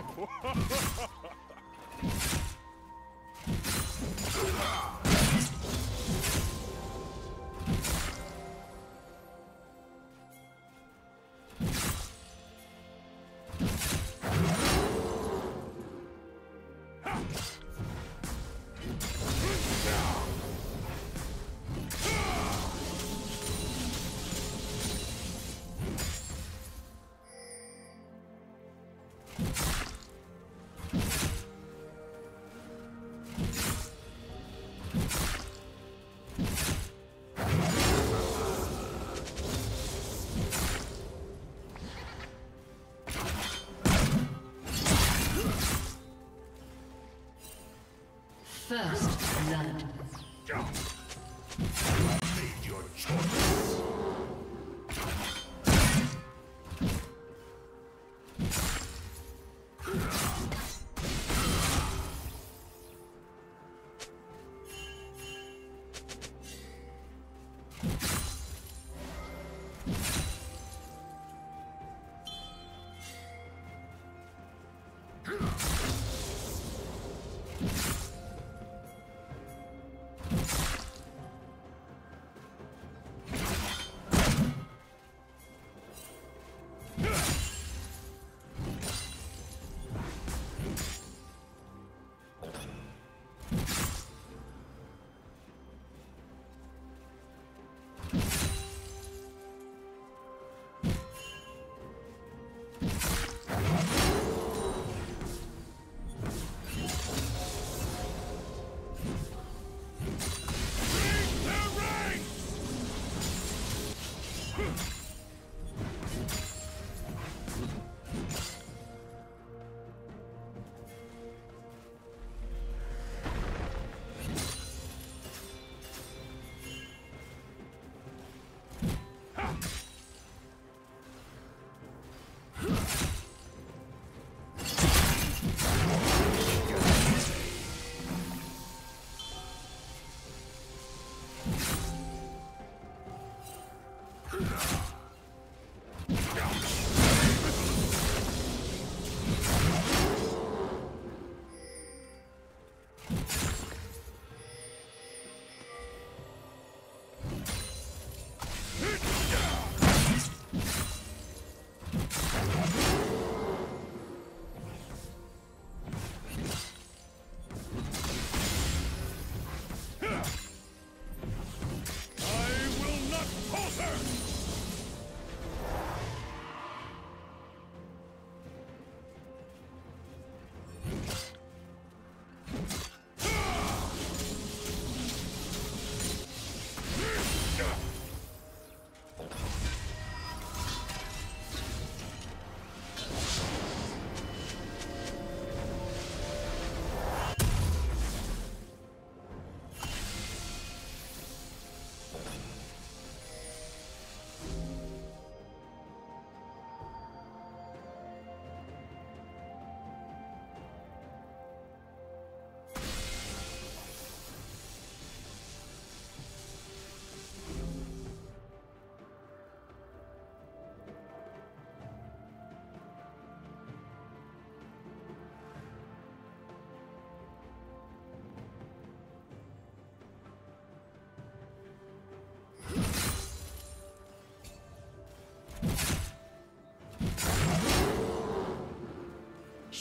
Ha ha ha! First blood.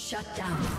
Shut down.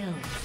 Kill.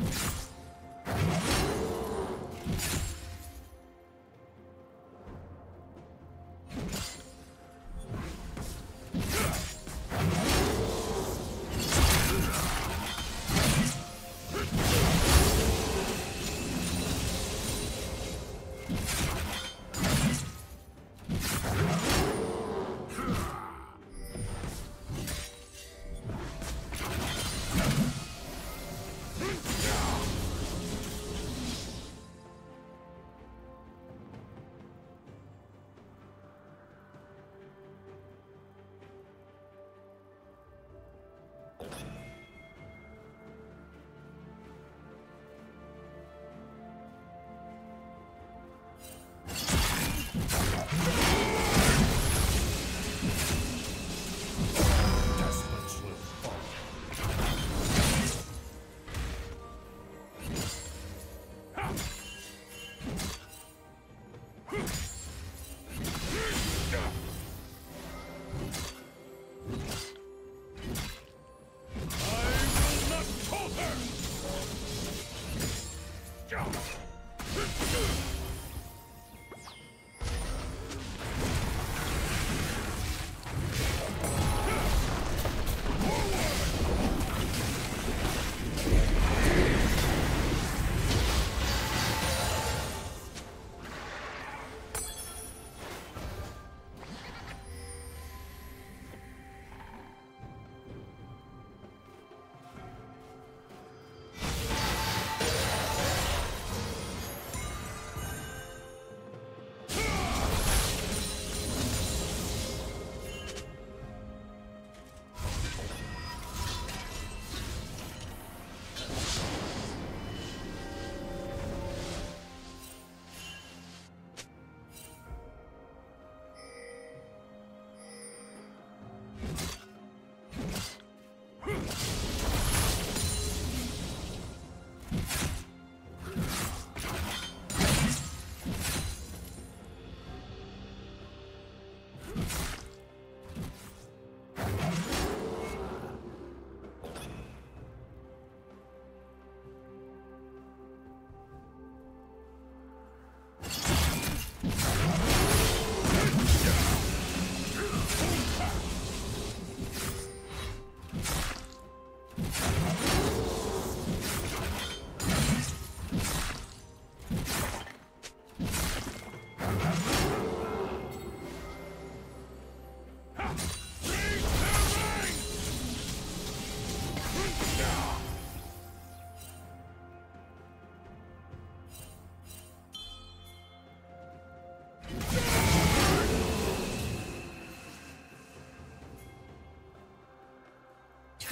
you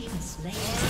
Team slain.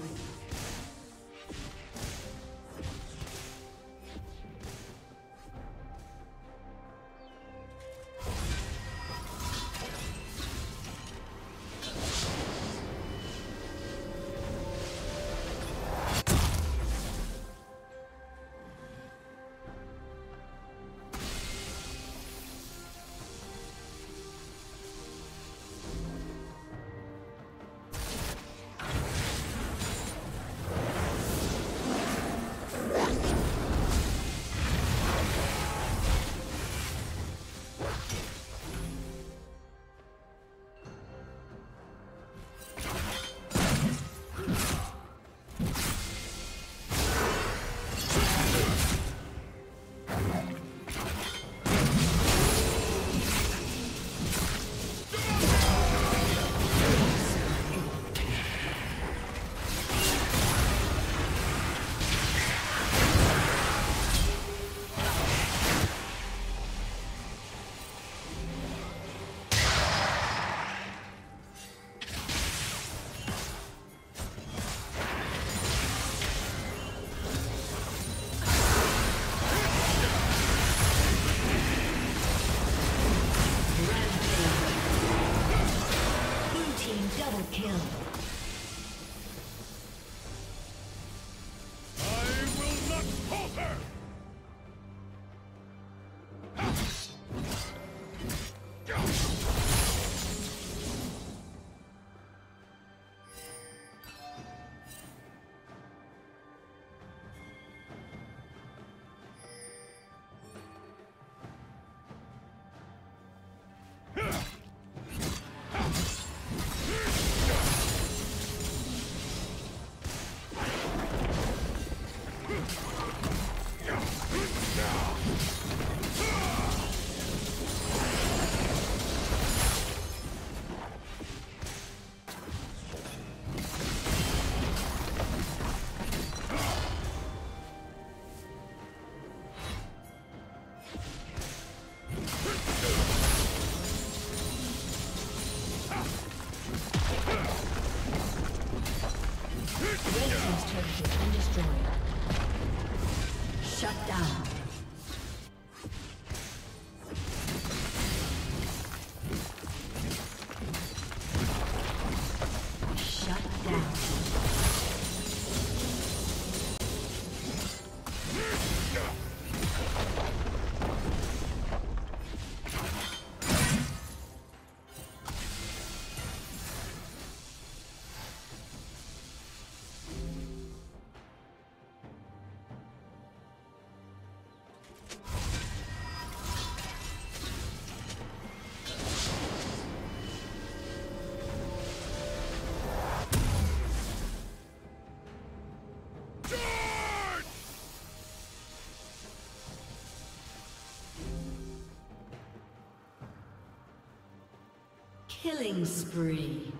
Killing spree.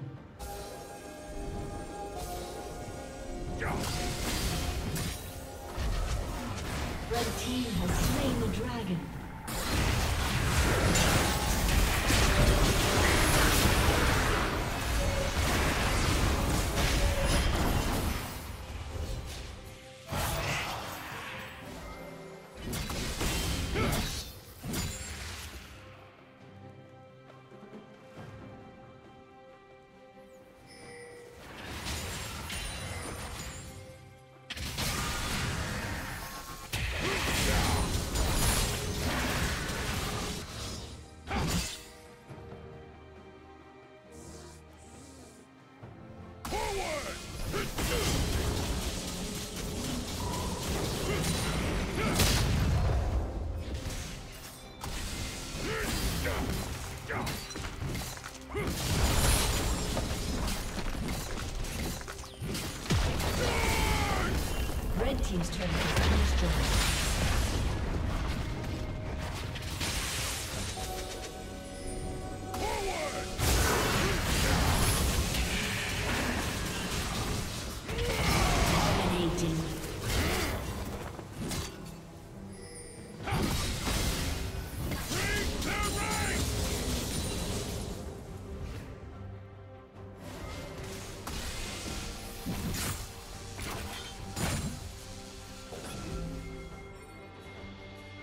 Jump. Red team has slain the dragon.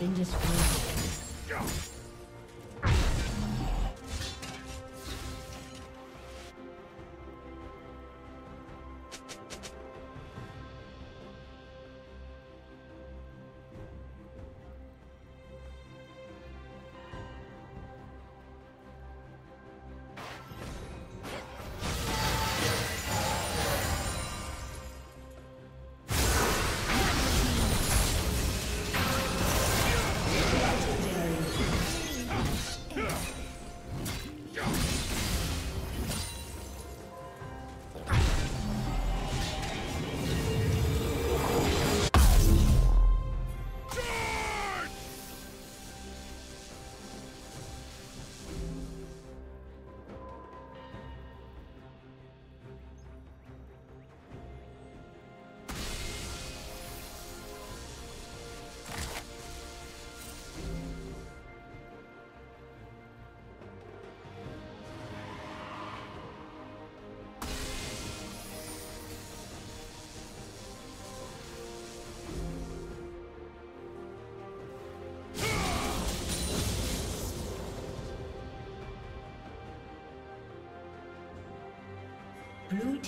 Been destroyed.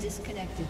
Disconnected.